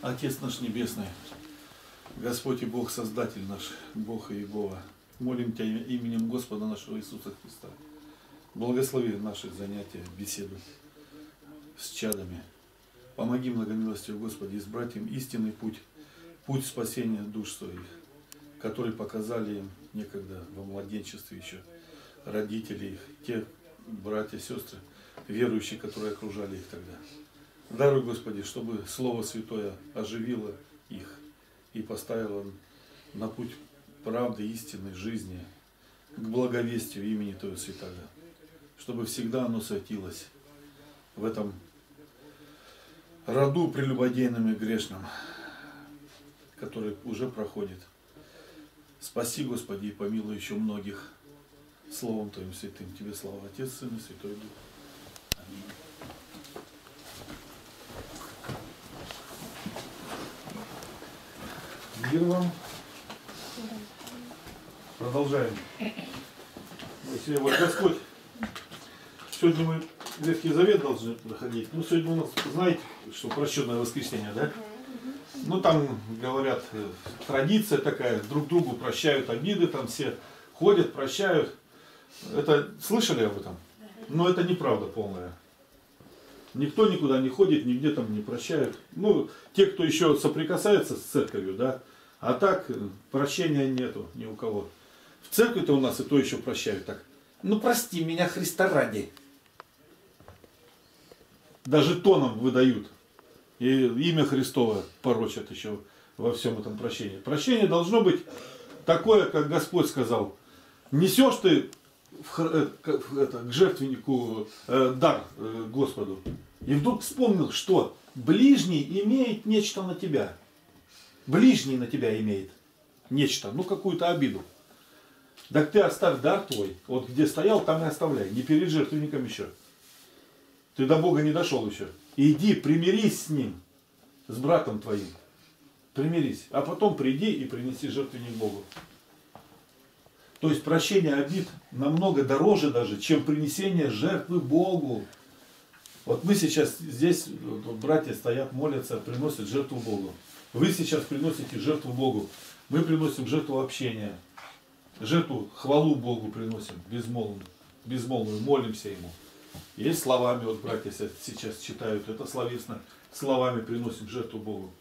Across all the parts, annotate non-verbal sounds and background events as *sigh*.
Отец наш Небесный, Господь и Бог, Создатель наш, Бог и Иегова, молим Тебя именем Господа нашего Иисуса Христа. Благослови наши занятия, беседу с чадами. Помоги многомилостью Господи избрать им истинный путь, путь спасения душ своих, который показали им некогда во младенчестве еще родители их, те братья, сестры, верующие, которые окружали их тогда. Даруй, Господи, чтобы Слово Святое оживило их и поставило на путь правды, истины, жизни, к благовестию имени Твоего Святого. Чтобы всегда оно светилось в этом роду прелюбодейным и грешным, который уже проходит. Спаси, Господи, и помилуй еще многих Словом Твоим святым. Тебе слава Отец, Сын и Святой Дух. Мир вам. Продолжаем. Сегодня вот Господь. Сегодня мы Ветхий Завет должны проходить. Ну, сегодня у нас, знаете, что прощенное воскресенье, да? Ну, там, говорят, э, традиция такая, друг другу прощают обиды, там все ходят, прощают. Это слышали об этом? Но это неправда полная. Никто никуда не ходит, нигде там не прощают. Ну, те, кто еще соприкасается с церковью, да, а так э, прощения нету ни у кого. В церкви-то у нас и то еще прощают так. Ну прости меня Христа ради. Даже тоном выдают. И имя Христово порочат еще во всем этом прощении. Прощение должно быть такое, как Господь сказал. Несешь ты в, э, в, это, к жертвеннику э, дар э, Господу. И вдруг вспомнил, что ближний имеет нечто на тебя ближний на тебя имеет нечто, ну какую-то обиду. Так ты оставь дар твой, вот где стоял, там и оставляй, не перед жертвенником еще. Ты до Бога не дошел еще. Иди, примирись с ним, с братом твоим. Примирись. А потом приди и принеси жертвенник Богу. То есть прощение обид намного дороже даже, чем принесение жертвы Богу. Вот мы сейчас здесь, братья стоят, молятся, приносят жертву Богу. Вы сейчас приносите жертву Богу. Мы приносим жертву общения. Жертву хвалу Богу приносим, безмолвную, безмолвную, молимся Ему. Есть словами, вот братья сейчас читают, это словесно, словами приносим жертву Богу.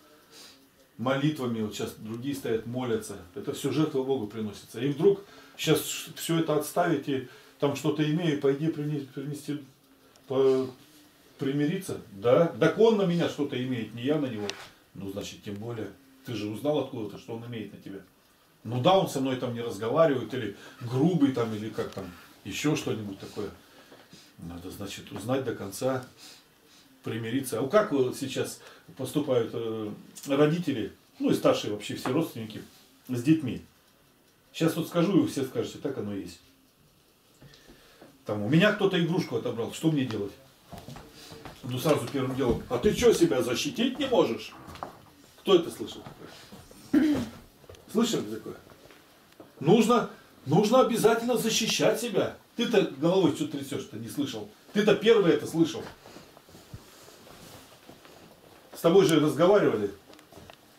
Молитвами, вот сейчас другие стоят, молятся. Это все жертва Богу приносится. И вдруг сейчас все это отставить и там что-то имею, пойди принести, принести по, примириться. Да, так он на меня что-то имеет, не я на него. Ну, значит, тем более, ты же узнал откуда-то, что он имеет на тебя. Ну да, он со мной там не разговаривает, или грубый там, или как там, еще что-нибудь такое. Надо, значит, узнать до конца, примириться. А как вот сейчас поступают э, родители, ну и старшие вообще все родственники с детьми? Сейчас вот скажу, и вы все скажете, так оно и есть. Там, у меня кто-то игрушку отобрал, что мне делать? Ну сразу первым делом, а ты что себя защитить не можешь? Кто это слышал? Слышали такое? Нужно, нужно обязательно защищать себя. Ты-то головой что трясешь-то, не слышал. Ты-то первый это слышал. С тобой же разговаривали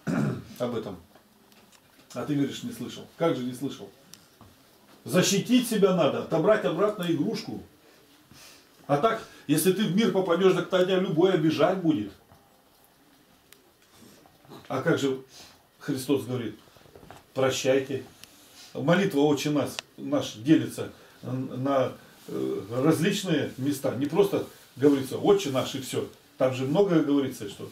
*clears throat* об этом. А ты говоришь, не слышал. Как же не слышал? Защитить себя надо, отобрать обратно игрушку. А так, если ты в мир попадешь, так тогда любой обижать будет. А как же Христос говорит, прощайте. Молитва «Отче нас, наш» делится на э, различные места. Не просто говорится «Отче наш» и все. Там же многое говорится, что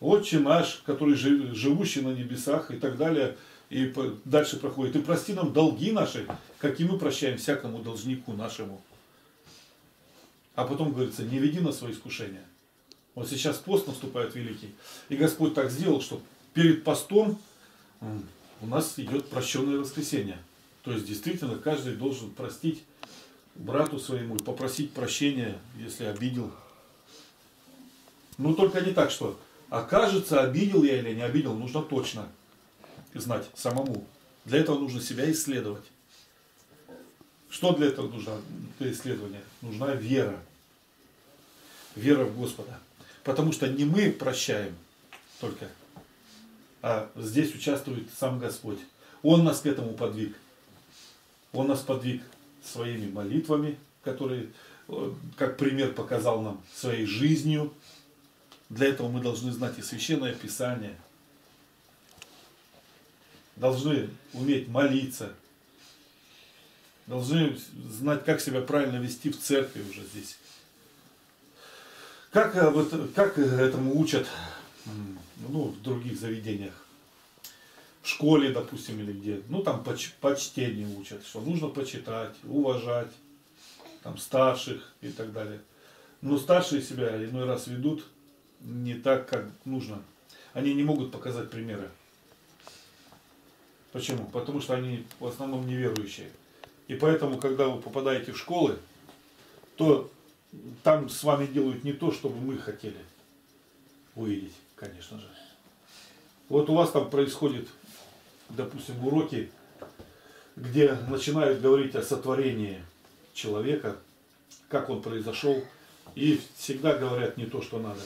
«Отче наш, который живущий на небесах» и так далее. И дальше проходит. «И прости нам долги наши, как и мы прощаем всякому должнику нашему». А потом говорится «Не веди на свои искушения». Вот сейчас пост наступает великий. И Господь так сделал, что перед постом у нас идет прощенное воскресенье. То есть действительно каждый должен простить брату своему попросить прощения, если обидел. Ну только не так, что окажется, обидел я или не обидел, нужно точно знать самому. Для этого нужно себя исследовать. Что для этого нужно, для исследования? Нужна вера. вера в Господа. Потому что не мы прощаем только, а здесь участвует сам Господь. Он нас к этому подвиг. Он нас подвиг своими молитвами, которые, э, как пример показал нам, своей жизнью. Для этого мы должны знать и Священное Писание. Должны уметь молиться. Должны знать, как себя правильно вести в церкви уже здесь. Как, э, вот, как этому учат ну, в других заведениях? В школе, допустим, или где? Ну, там поч, почтение учат, что нужно почитать, уважать там, старших и так далее. Но старшие себя иной раз ведут не так, как нужно. Они не могут показать примеры. Почему? Потому что они в основном неверующие. И поэтому, когда вы попадаете в школы, то там с вами делают не то, что бы мы хотели увидеть, конечно же. Вот у вас там происходит, допустим, уроки, где начинают говорить о сотворении человека, как он произошел, и всегда говорят не то, что надо.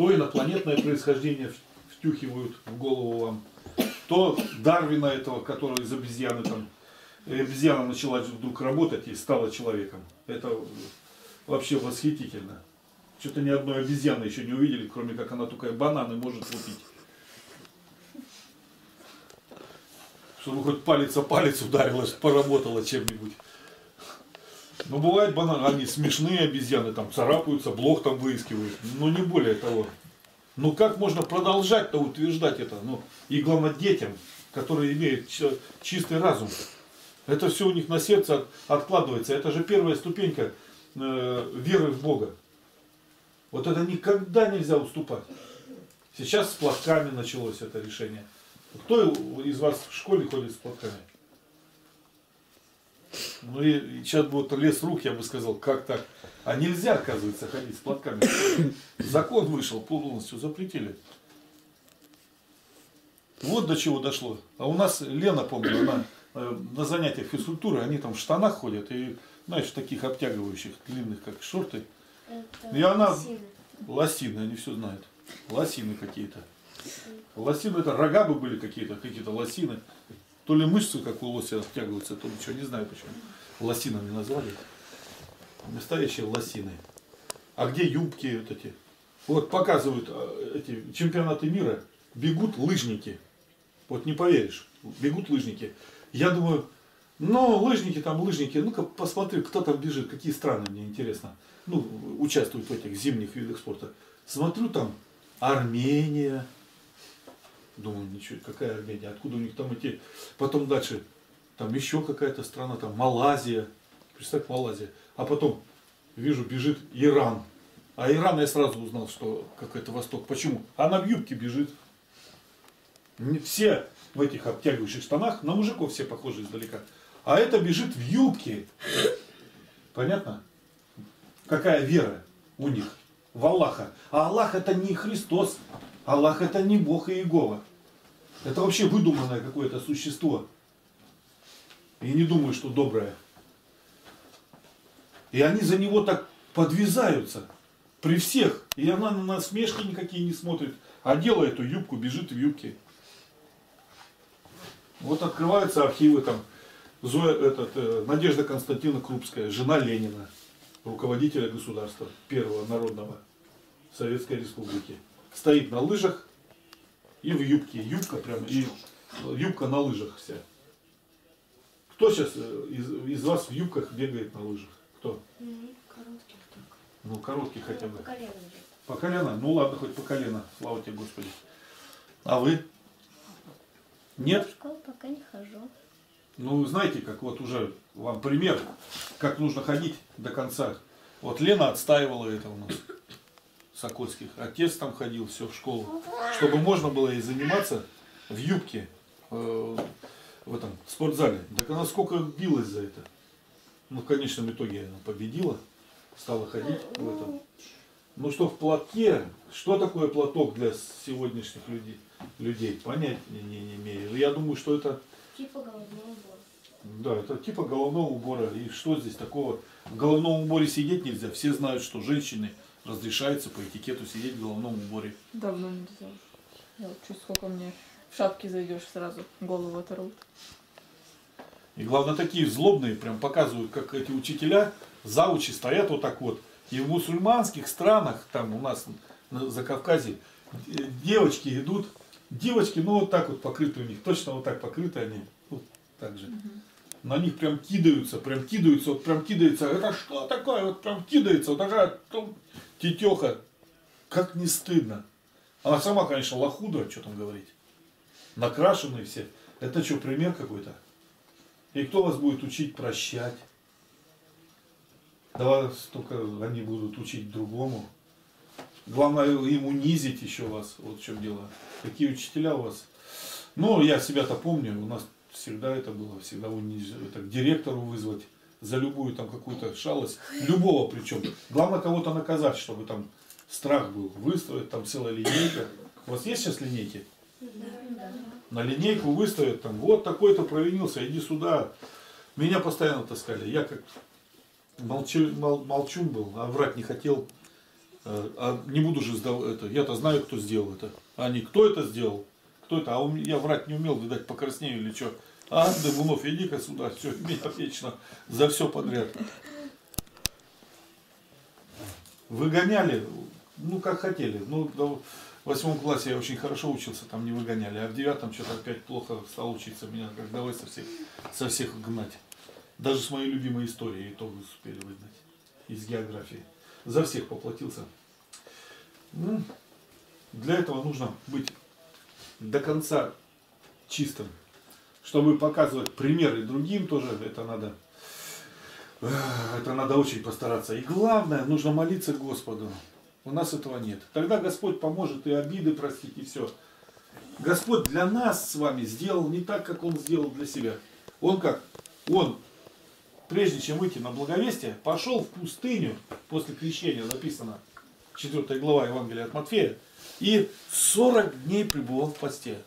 То инопланетное происхождение втюхивают в голову вам, то Дарвина этого, который из обезьяны там, обезьяна начала вдруг работать и стала человеком. Это вообще восхитительно. Что-то ни одной обезьяны еще не увидели, кроме как она только бананы может лупить. Чтобы хоть палец о палец ударилась, поработала чем-нибудь. Но бывает бананы, они смешные обезьяны, там царапаются, блох там выискивают. Но не более того. Ну как можно продолжать-то утверждать это? Ну, и главное детям, которые имеют чистый разум. Это все у них на сердце откладывается. Это же первая ступенька э, веры в Бога. Вот это никогда нельзя уступать. Сейчас с платками началось это решение. Кто из вас в школе ходит с платками? Ну и сейчас вот лес рук, я бы сказал, как так? А нельзя, оказывается, ходить с платками. Закон вышел, полностью запретили. Вот до чего дошло. А у нас Лена, помню, она э, на занятиях физкультуры, они там в штанах ходят и знаешь, таких обтягивающих, длинных, как шорты. Это и она, лосины. лосины, они все знают. Лосины какие-то. Лосины это рога бы были какие-то, какие-то лосины. То ли мышцы, как у лося, обтягиваются, то ли что, не знаю почему. Лосинами назвали. Настоящие лосины. А где юбки вот эти? Вот показывают а, эти чемпионаты мира, бегут лыжники. Вот не поверишь, бегут лыжники. Я думаю, но лыжники там, лыжники, ну-ка посмотри, кто там бежит, какие страны, мне интересно. Ну, участвуют в этих зимних видах спорта. Смотрю там Армения. Думаю, ничего, какая Армения, откуда у них там эти. Потом дальше, там еще какая-то страна, там Малайзия. Представь, Малайзия. А потом вижу, бежит Иран. А Иран я сразу узнал, что какой-то Восток. Почему? Она в юбке бежит. Все в этих обтягивающих штанах, на мужиков все похожи издалека а это бежит в юбке. Понятно? Какая вера у них в Аллаха. А Аллах это не Христос. Аллах это не Бог и Иегова. Это вообще выдуманное какое-то существо. И не думаю, что доброе. И они за него так подвязаются. При всех. И она на насмешки никакие не смотрит. А делает эту юбку, бежит в юбке. Вот открываются архивы там Зоя, этот, э, Надежда Константиновна Крупская, жена Ленина, руководителя государства, первого народного Советской Республики. Стоит на лыжах и в юбке. Юбка прям, и юбка на лыжах вся. Кто сейчас э, из, из вас в юбках бегает на лыжах? Кто? Коротких только. Ну, коротких хотя бы. По колено. По колено? Ну ладно, хоть по колено. Слава тебе, Господи. А вы? Нет? В школу пока не хожу. Ну, знаете, как вот уже вам пример, как нужно ходить до конца. Вот Лена отстаивала это у нас, Сокольских. Отец там ходил, все в школу. Чтобы можно было и заниматься в юбке э, в этом спортзале. Так она сколько билась за это. Ну, в конечном итоге она победила, стала ходить в этом. Ну что в платке, что такое платок для сегодняшних людей, людей понятия не, не имею. Я думаю, что это Типа головного убора. Да, это типа головного убора. И что здесь такого? В головном уборе сидеть нельзя. Все знают, что женщины разрешается по этикету сидеть в головном уборе. Давно нельзя. Я вот чуть сколько мне в шапке зайдешь, сразу голову оторвут. И главное, такие злобные прям показывают, как эти учителя, заучи стоят вот так вот. И в мусульманских странах, там у нас на Закавказье, э, девочки идут, девочки, ну вот так вот покрыты у них, точно вот так покрыты они, вот так же. На них прям кидаются, прям кидаются, вот прям кидается, это что такое, вот прям кидается, вот такая тетеха, как не стыдно. Она сама, конечно, лохудра, что там говорить. Накрашенные все. Это что, пример какой-то? И кто вас будет учить прощать? Да вас только они будут учить другому. Главное им унизить еще вас. Вот в чем дело. Какие учителя у вас? Ну, я себя-то помню, у нас всегда это было, всегда унизить, это, к директору вызвать за любую там какую-то шалость, любого причем. Главное кого-то наказать, чтобы там страх был, выставить там целая линейка. У вас есть сейчас линейки? На линейку выставят там, вот такой-то провинился, иди сюда. Меня постоянно таскали. Я как молчу, мол, молчун был, а врать не хотел. Э, А не буду же сдав это. Я-то знаю, кто сделал это. А не кто это сделал, кто это. А я врать не умел, видать, покраснею или что. А, Дымунов, иди-ка сюда, все, *laughs* меня вечно за все подряд. Выгоняли, ну как хотели. Ну, в восьмом классе я очень хорошо учился, там не выгоняли. А в девятом что-то опять плохо стал учиться. Меня как давай со всех, со всех гнать. Даже с моей любимой историей и то вы успели выгнать. Из географии. За всех поплатился. Ну, для этого нужно быть до конца чистым. Чтобы показывать примеры другим тоже, это надо, э, это надо очень постараться. И главное, нужно молиться Господу. У нас этого нет. Тогда Господь поможет и обиды простить, и все. Господь для нас с вами сделал не так, как Он сделал для себя. Он как? Он, прежде чем выйти на благовестие, пошел в пустыню, после крещения написано, 4 глава Евангелия от Матфея, и 40 дней пребывал в посте.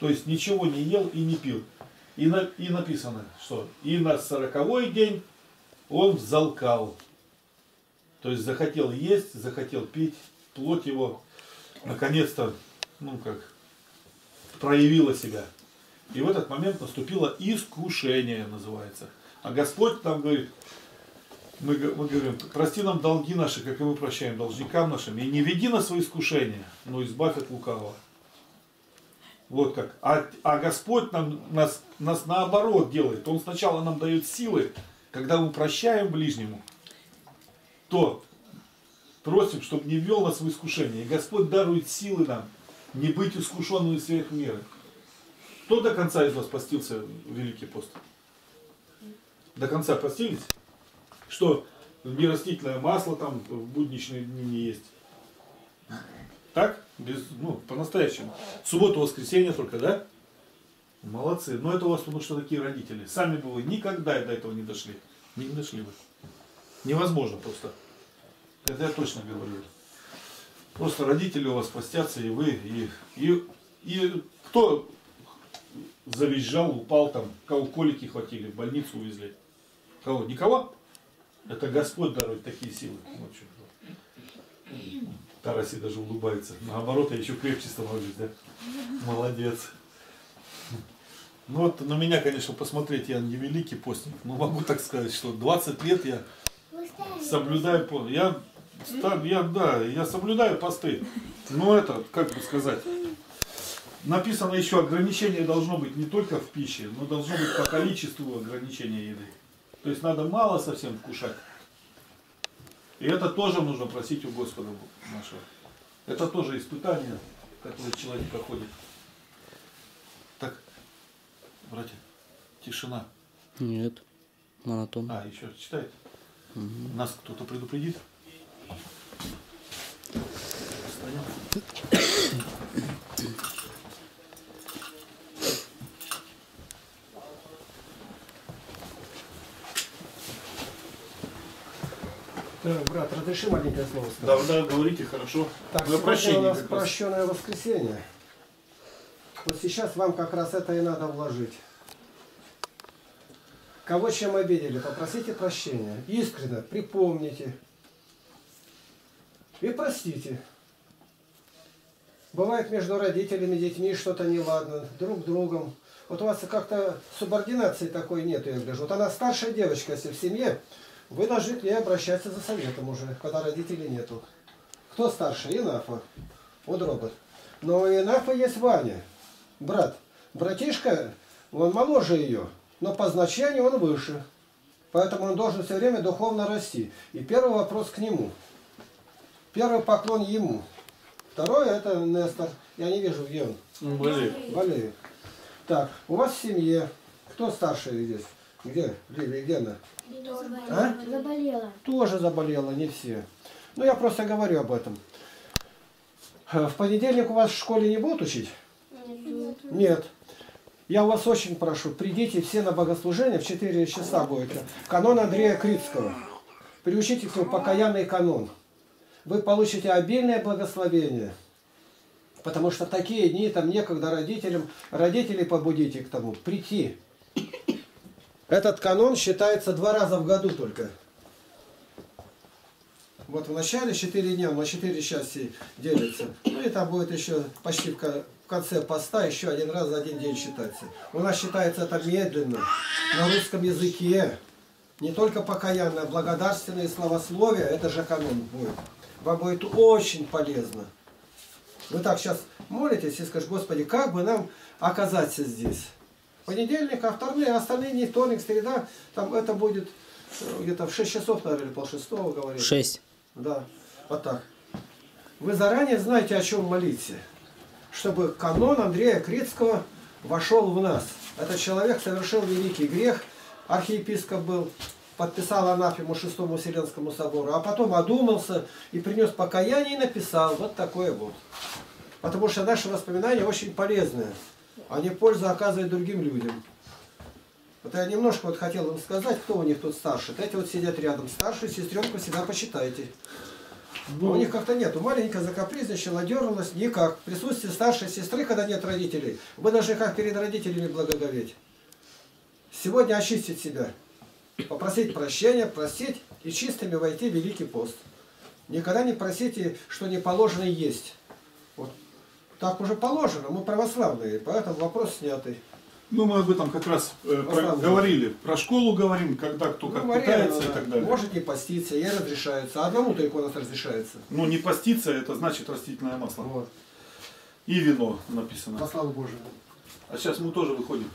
То есть ничего не ел и не пил. И, на- и написано, что и на сороковой день он взалкал. То есть захотел есть, захотел пить, плоть его наконец-то, ну как, проявила себя. И в этот момент наступило искушение, называется. А Господь там говорит, мы, мы говорим, прости нам долги наши, как и мы прощаем должникам нашим, и не веди нас в искушение, но избавь от лукавого. Вот как. А, а Господь нам, нас, нас наоборот делает. Он сначала нам дает силы, когда мы прощаем ближнему, то просим, чтобы не ввел нас в искушение. И Господь дарует силы нам не быть искушенными сверх меры. Кто до конца из вас постился в Великий пост? До конца постились? Что не растительное масло там в будничные дни не есть? Так? Без, ну, по-настоящему. Субботу, воскресенье только, да? Молодцы. Но это у вас потому что такие родители. Сами бы вы никогда до этого не дошли. Не дошли бы. Невозможно просто. Это я точно говорю. Просто родители у вас постятся, и вы, и, и, и кто завизжал, упал там, кого колики хватили, в больницу увезли. Кого? Никого? Это Господь дарует такие силы. Вот что. Тараси даже улыбается. Наоборот, я еще крепче становлюсь, да? Молодец. Ну вот на меня, конечно, посмотреть, я не великий постник, но могу так сказать, что 20 лет я соблюдаю, по- я, я, да, я соблюдаю посты. Но это, как бы сказать, написано еще, ограничение должно быть не только в пище, но должно быть по количеству ограничения еды. То есть надо мало совсем вкушать. И это тоже нужно просить у Господа нашего. Это тоже испытание, которое человек проходит. Так, братья, тишина. Нет. Монотон. А, еще читает. Нас кто-то предупредит. Встанем. Брат, разреши маленькое слово Да, сказать? да, говорите, хорошо. Так, Вы сегодня у нас прощенное воскресенье. Вот сейчас вам как раз это и надо вложить. Кого чем обидели, попросите прощения. Искренне припомните. И простите. Бывает между родителями, детьми что-то неладно, друг другом. Вот у вас как-то субординации такой нет, я гляжу. Вот она старшая девочка, если в семье, вы должны к ней обращаться за советом уже, когда родителей нету. Кто старше? Инафа. Вот робот. Но у Инафа есть Ваня, брат. Братишка, он моложе ее, но по значению он выше. Поэтому он должен все время духовно расти. И первый вопрос к нему. Первый поклон ему. Второе это Нестор. Я не вижу, где он. Болеет. Болеет. Так, у вас в семье кто старший здесь? Где? Ливия, где она? А? Заболела. Тоже заболела, не все. Ну, я просто говорю об этом. Э, В понедельник у вас в школе не будут учить? Нет. Нет. Я вас очень прошу, придите все на богослужение, в 4 часа будет. Канон Андрея Критского. Приучите нему покаянный канон. Вы получите обильное благословение. Потому что такие дни там некогда родителям, родителей побудите к тому, прийти. Этот канон считается два раза в году только. Вот в начале 4 дня, на 4 части делится. Ну и там будет еще почти в конце поста еще один раз за один день считается. У нас считается это медленно, на русском языке. Не только покаянное, благодарственное словословие, это же канон будет. Вам будет очень полезно. Вы так сейчас молитесь и скажете, Господи, как бы нам оказаться здесь? Понедельник, а вторые, остальные дни, вторник, среда, там это будет э, где-то в 6 часов, наверное, или полшестого говорили. Шесть. Да, вот так. Вы заранее знаете, о чем молиться. Чтобы канон Андрея Критского вошел в нас. Этот человек совершил великий грех, архиепископ был, подписал анафему Шестому Вселенскому собору, а потом одумался и принес покаяние и написал вот такое вот. Потому что наши воспоминания очень полезные. Они пользу оказывают другим людям. Вот я немножко вот хотел им сказать, кто у них тут старший. Эти вот сидят рядом. Старшую сестренку всегда посчитайте. Но у них как-то нету. Маленькая закапризничала, дернулась. Никак. В присутствии старшей сестры, когда нет родителей, вы должны как перед родителями благоговеть. Сегодня очистить себя. Попросить прощения, простить и чистыми войти в Великий пост. Никогда не просите, что не положено есть. Вот. Так уже положено, мы православные, поэтому вопрос снятый. Ну, мы об этом как раз э, про- говорили. Про школу говорим, когда кто как Ну, Мария, питается и она так далее. Может не поститься, ей разрешается. А Одному только у нас разрешается. Ну, не поститься, это значит растительное масло. Вот. И вино написано. По славу Божию. А сейчас мы тоже выходим.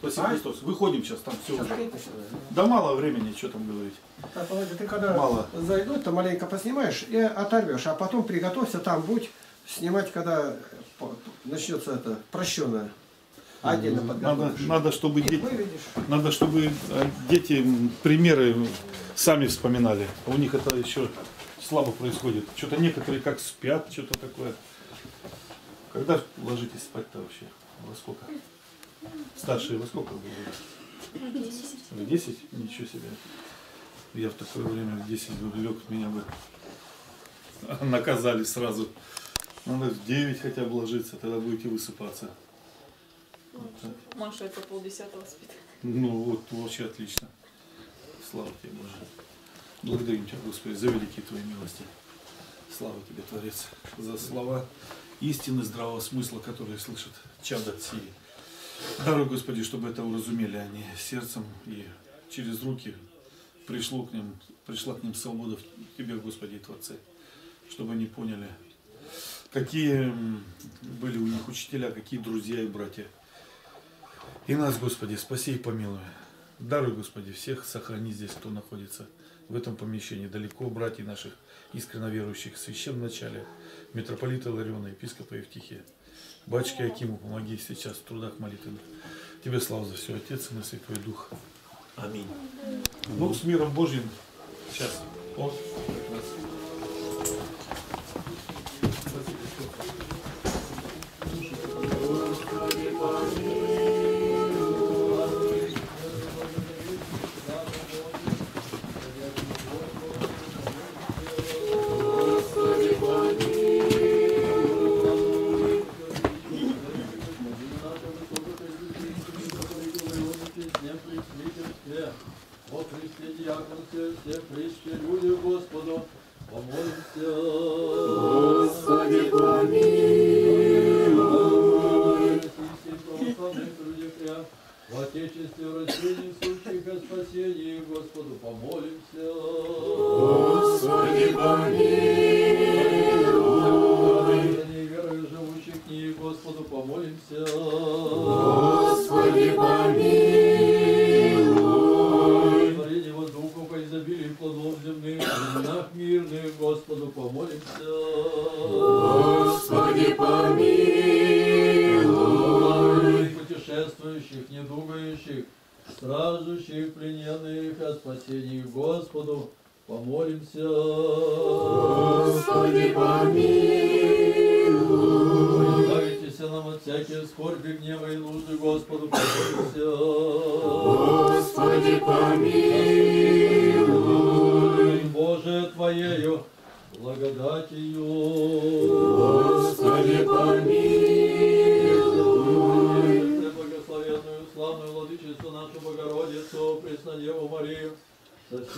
Спасибо, А? Христос. Выходим сейчас, там все Сейчас уже. Сюда. Да мало времени, что там говорить. Так, Володя, ты когда Мало. зайдут, то маленько поснимаешь и оторвешь, а потом приготовься там будь снимать, когда по- начнется это прощенное. Отдельно Надо, надо, чтобы дети, надо, чтобы э, дети примеры сами вспоминали. У них это еще слабо происходит. Что-то некоторые как спят, что-то такое. Когда ложитесь спать-то вообще? Во сколько? Старшие во сколько вы ложитесь? В 10? Ничего себе. Я в такое время в 10 бы лег, меня бы *laughs* наказали сразу. Надо в 9 хотя бы ложиться, тогда будете высыпаться. Маша это полдесятого спит. Ну вот, вообще отлично. Слава тебе, Боже. Благодарим Тебя, Господи, за великие Твои милости. Слава Тебе, Творец, за слова истины здравого смысла, которые слышат чада сии. Даруй, Господи, чтобы это уразумели они сердцем и через руки пришло к ним, пришла к ним свобода в Тебе, Господи, Творце, чтобы они поняли, какие были у них учителя, какие друзья и братья. И нас, Господи, спаси и помилуй. Даруй, Господи, всех сохрани здесь, кто находится в этом помещении, далеко, братьев наших, искренне верующих, священном начале, митрополита Лариона, епископа Евтихия. Батюшке Акиму, помоги сейчас в трудах молитвенных. Тебе слава за все, Отец и на Святой Дух. Аминь. Ну, с миром Божьим. Сейчас. О, все причтите о причтите яконце, все причте люди Господу, помолимся. Господи, помилуй. Иисусе, православных трудях в Отечестве, в России, в случаях о спасении, Господу, помолимся. Господи, помилуй. Страждущих, плененных, о спасении Господу помолимся. Господи, помилуй. Избавитесь нам от всяких скорби, гнева и нужды, Господу помолимся. Господи, помилуй. Боже Твоею благодатью. Господи, помилуй. Daniel Romarinho.